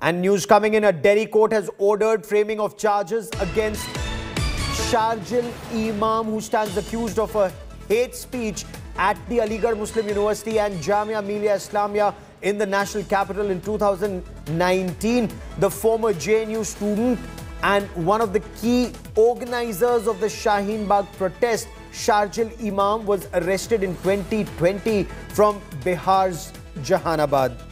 And news coming in, a Delhi court has ordered framing of charges against Sharjeel Imam, who stands accused of a hate speech at the Aligarh Muslim University and Jamia Millia Islamia in the national capital in 2019. The former JNU student and one of the key organizers of the Shaheen Bagh protest, Sharjeel Imam, was arrested in 2020 from Bihar's Jahanabad.